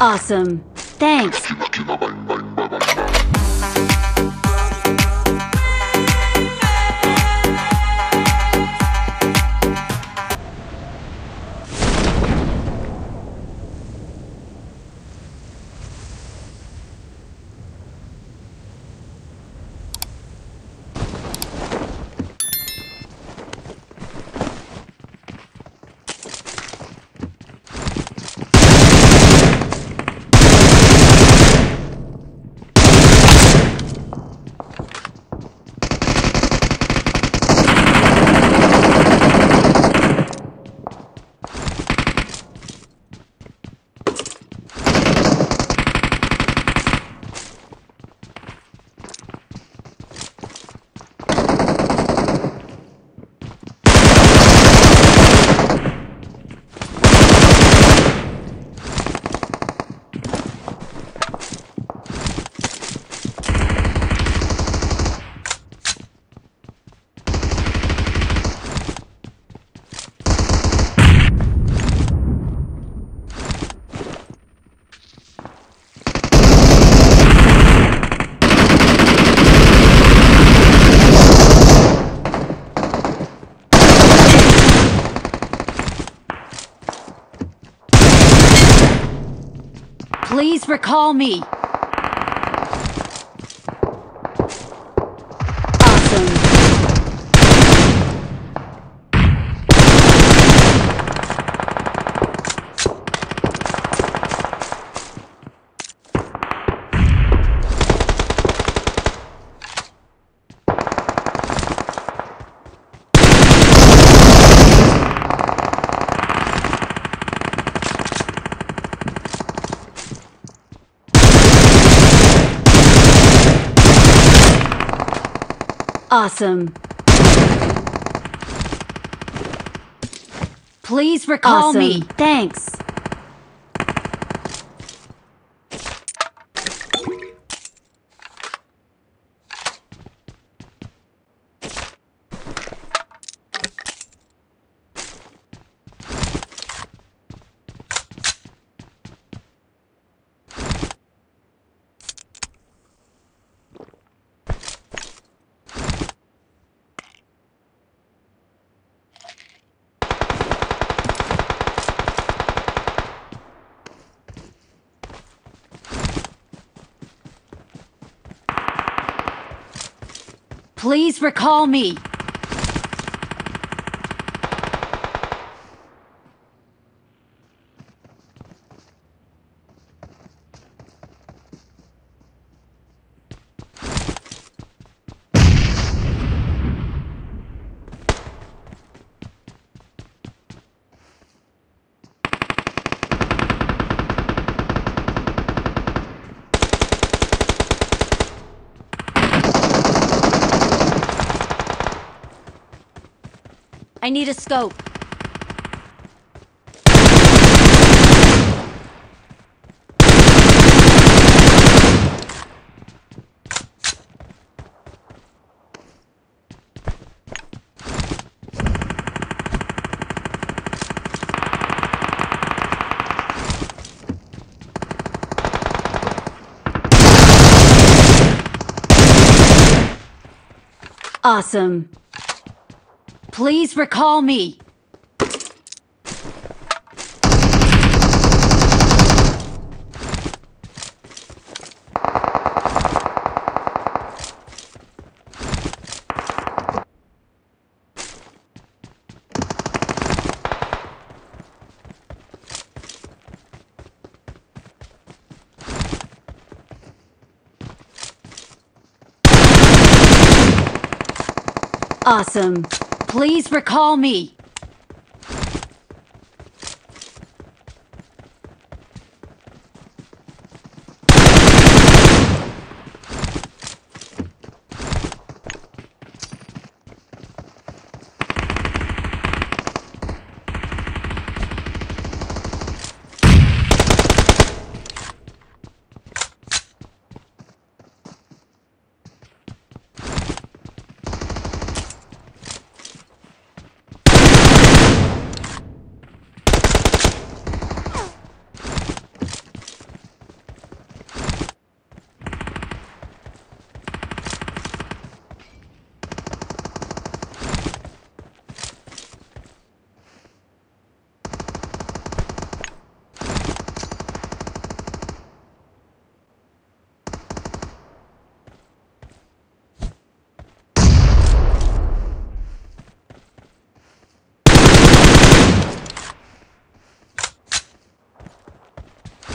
Awesome. Thanks. Please recall me. Awesome. Awesome. Please recall Awesome. me. Thanks. Please recall me. I need a scope. Awesome. Please recall me. Awesome. Please recall me.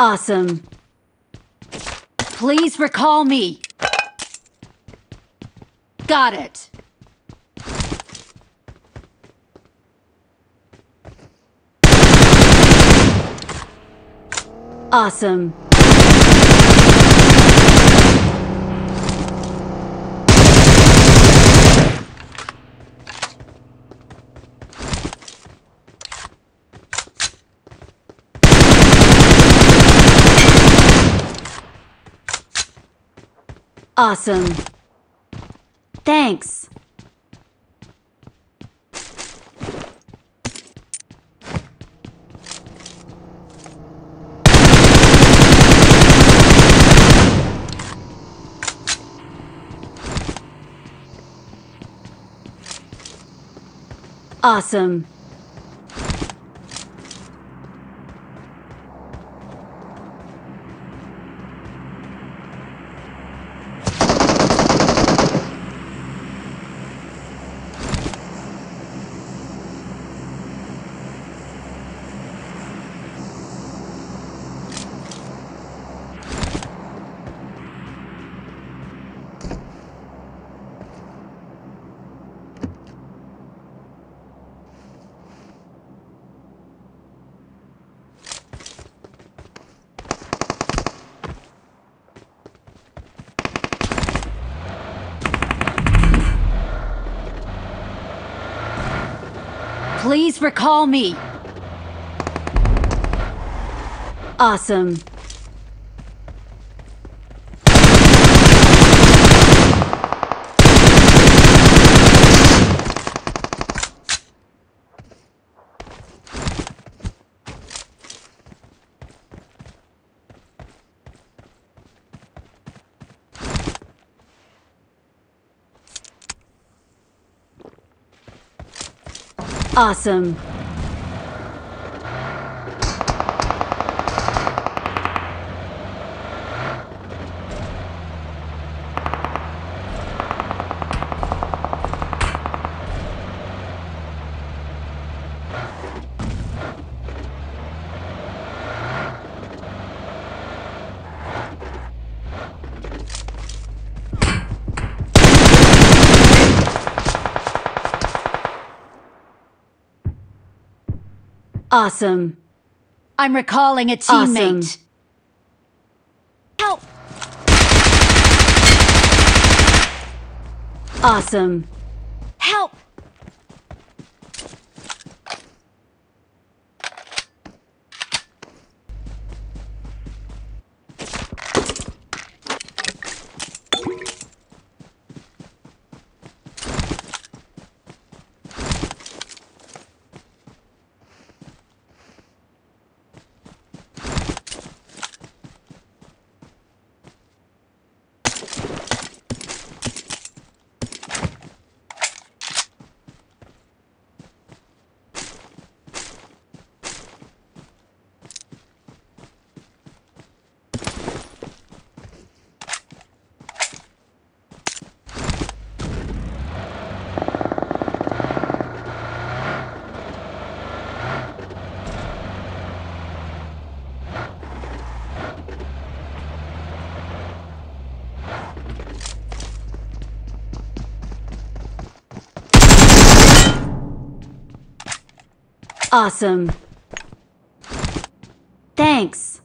Awesome. Please recall me. Got it. Awesome. Awesome. Thanks. Awesome. Please recall me. Awesome. Awesome. Awesome. I'm recalling a teammate. Help! Awesome. Awesome. Thanks.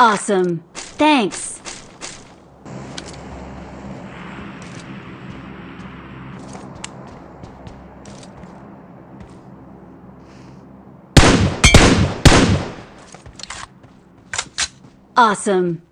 Awesome. Thanks. Awesome.